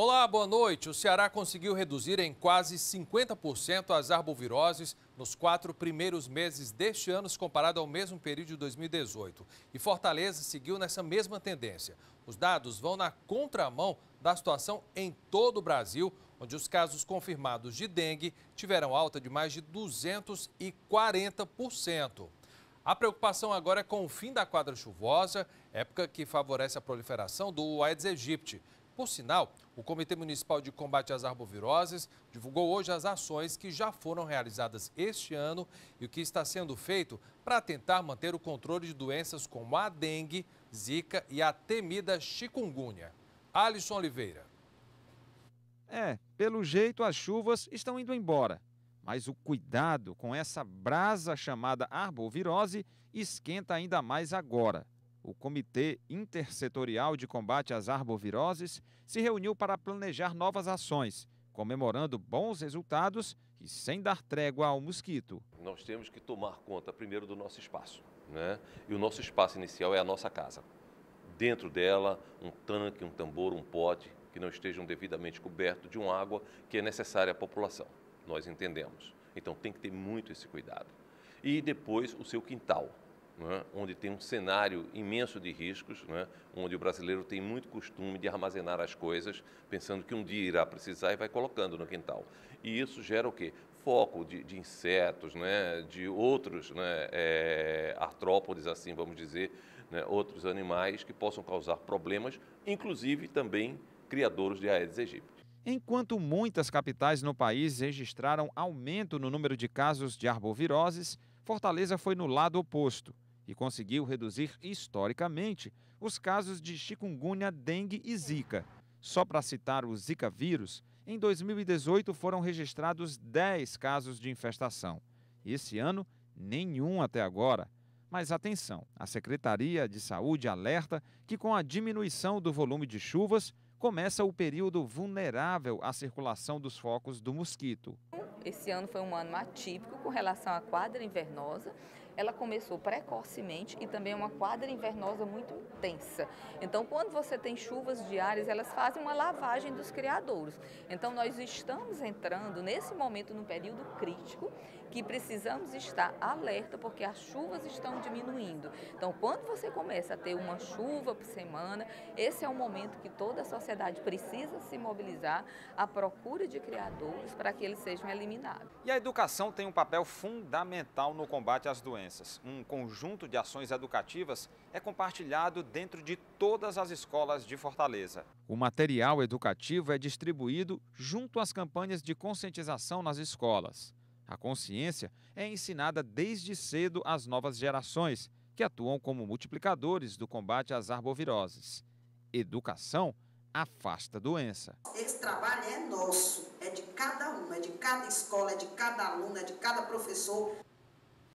Olá, boa noite. O Ceará conseguiu reduzir em quase 50% as arboviroses nos quatro primeiros meses deste ano, comparado ao mesmo período de 2018. E Fortaleza seguiu nessa mesma tendência. Os dados vão na contramão da situação em todo o Brasil, onde os casos confirmados de dengue tiveram alta de mais de 240%. A preocupação agora é com o fim da quadra chuvosa, época que favorece a proliferação do Aedes aegypti. Por sinal, o Comitê Municipal de Combate às Arboviroses divulgou hoje as ações que já foram realizadas este ano e o que está sendo feito para tentar manter o controle de doenças como a dengue, zika e a temida chikungunya. Alisson Oliveira. É, pelo jeito as chuvas estão indo embora, mas o cuidado com essa brasa chamada arbovirose esquenta ainda mais agora o Comitê Intersetorial de Combate às Arboviroses se reuniu para planejar novas ações, comemorando bons resultados e sem dar trégua ao mosquito. Nós temos que tomar conta primeiro do nosso espaço, né? E o nosso espaço inicial é a nossa casa. Dentro dela, um tanque, um tambor, um pote que não estejam devidamente cobertos de uma água que é necessária à população. Nós entendemos. Então tem que ter muito esse cuidado. E depois o seu quintal né, onde tem um cenário imenso de riscos, né, onde o brasileiro tem muito costume de armazenar as coisas, pensando que um dia irá precisar e vai colocando no quintal. E isso gera o quê? Foco de, de insetos, né, de outros né, é, artrópodes, assim vamos dizer, né, outros animais que possam causar problemas, inclusive também criadores de Aedes aegypti. Enquanto muitas capitais no país registraram aumento no número de casos de arboviroses, Fortaleza foi no lado oposto e conseguiu reduzir historicamente os casos de chikungunya, dengue e zika. Só para citar o Zika vírus, em 2018 foram registrados 10 casos de infestação. Esse ano, nenhum até agora. Mas atenção, a Secretaria de Saúde alerta que com a diminuição do volume de chuvas, começa o período vulnerável à circulação dos focos do mosquito. Esse ano foi um ano atípico com relação à quadra invernosa ela começou precocemente e também é uma quadra invernosa muito intensa. Então, quando você tem chuvas diárias, elas fazem uma lavagem dos criadouros. Então, nós estamos entrando nesse momento no período crítico que precisamos estar alerta porque as chuvas estão diminuindo. Então, quando você começa a ter uma chuva por semana, esse é o momento que toda a sociedade precisa se mobilizar à procura de criadouros para que eles sejam eliminados. E a educação tem um papel fundamental no combate às doenças doenças. Um conjunto de ações educativas é compartilhado dentro de todas as escolas de Fortaleza. O material educativo é distribuído junto às campanhas de conscientização nas escolas. A consciência é ensinada desde cedo às novas gerações, que atuam como multiplicadores do combate às arboviroses. Educação afasta a doença. Esse trabalho é nosso, é de cada um, é de cada escola, é de cada aluno, é de cada professor.